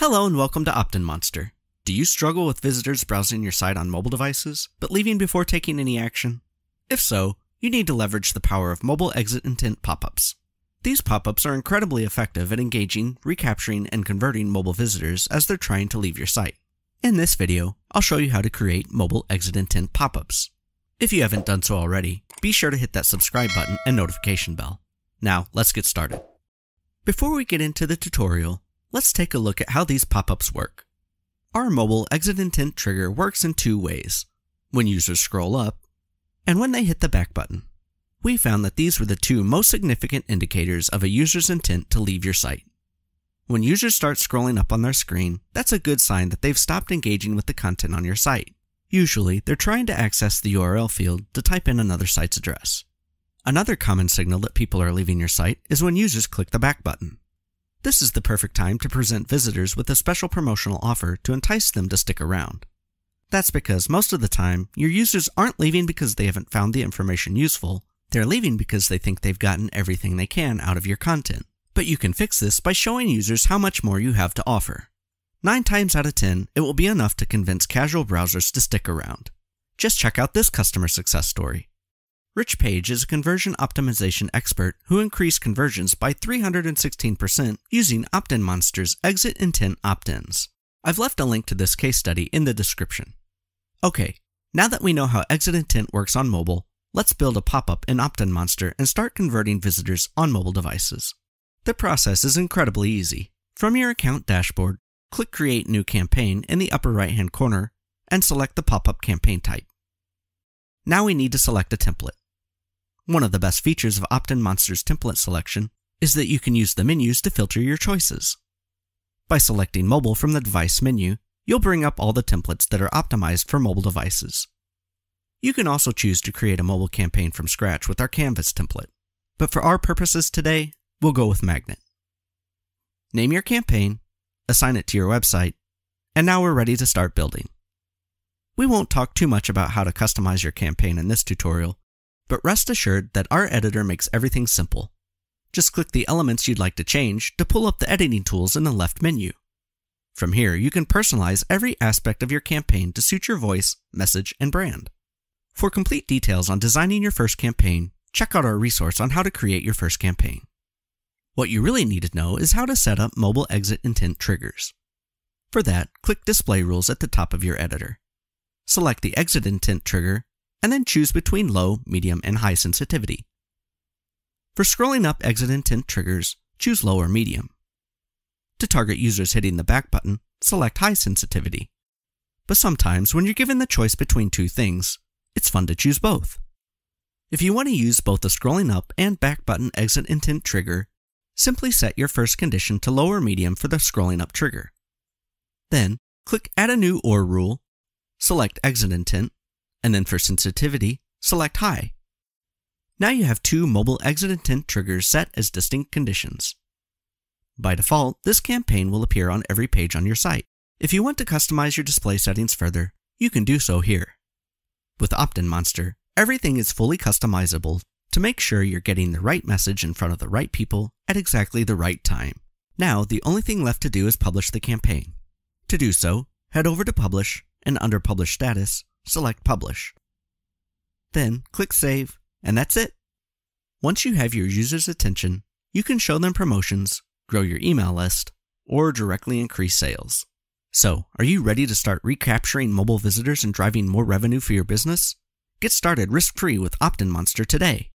Hello and welcome to OptinMonster. Do you struggle with visitors browsing your site on mobile devices, but leaving before taking any action? If so, you need to leverage the power of mobile exit intent pop-ups. These pop-ups are incredibly effective at engaging, recapturing, and converting mobile visitors as they're trying to leave your site. In this video, I'll show you how to create mobile exit intent pop-ups. If you haven't done so already, be sure to hit that subscribe button and notification bell. Now, let's get started. Before we get into the tutorial, let's take a look at how these pop-ups work. Our mobile exit intent trigger works in two ways, when users scroll up, and when they hit the back button. We found that these were the two most significant indicators of a user's intent to leave your site. When users start scrolling up on their screen, that's a good sign that they've stopped engaging with the content on your site. Usually, they're trying to access the URL field to type in another site's address. Another common signal that people are leaving your site is when users click the back button. This is the perfect time to present visitors with a special promotional offer to entice them to stick around. That's because most of the time, your users aren't leaving because they haven't found the information useful, they're leaving because they think they've gotten everything they can out of your content. But you can fix this by showing users how much more you have to offer. 9 times out of 10, it will be enough to convince casual browsers to stick around. Just check out this customer success story. Rich Page is a conversion optimization expert who increased conversions by 316% using OptinMonster's exit intent opt-ins. I've left a link to this case study in the description. Okay, now that we know how exit intent works on mobile, let's build a pop-up in OptinMonster and start converting visitors on mobile devices. The process is incredibly easy. From your account dashboard, click Create New Campaign in the upper right-hand corner and select the pop-up campaign type. Now we need to select a template. One of the best features of OptinMonster's template selection is that you can use the menus to filter your choices. By selecting mobile from the device menu, you'll bring up all the templates that are optimized for mobile devices. You can also choose to create a mobile campaign from scratch with our Canvas template, but for our purposes today, we'll go with Magnet. Name your campaign, assign it to your website, and now we're ready to start building. We won't talk too much about how to customize your campaign in this tutorial, but rest assured that our editor makes everything simple. Just click the elements you'd like to change to pull up the editing tools in the left menu. From here, you can personalize every aspect of your campaign to suit your voice, message, and brand. For complete details on designing your first campaign, check out our resource on how to create your first campaign. What you really need to know is how to set up mobile exit intent triggers. For that, click Display Rules at the top of your editor. Select the exit intent trigger, and then choose between low, medium, and high sensitivity. For scrolling up exit intent triggers, choose low or medium. To target users hitting the back button, select high sensitivity. But sometimes when you're given the choice between two things, it's fun to choose both. If you want to use both the scrolling up and back button exit intent trigger, simply set your first condition to low or medium for the scrolling up trigger. Then, click Add a new OR rule, select Exit Intent, and then for sensitivity, select High. Now you have two mobile exit intent triggers set as distinct conditions. By default, this campaign will appear on every page on your site. If you want to customize your display settings further, you can do so here. With OptinMonster, everything is fully customizable to make sure you're getting the right message in front of the right people at exactly the right time. Now, the only thing left to do is publish the campaign. To do so, head over to Publish and under Publish Status, select Publish. Then click Save, and that's it. Once you have your users' attention, you can show them promotions, grow your email list, or directly increase sales. So, are you ready to start recapturing mobile visitors and driving more revenue for your business? Get started risk-free with OptinMonster today.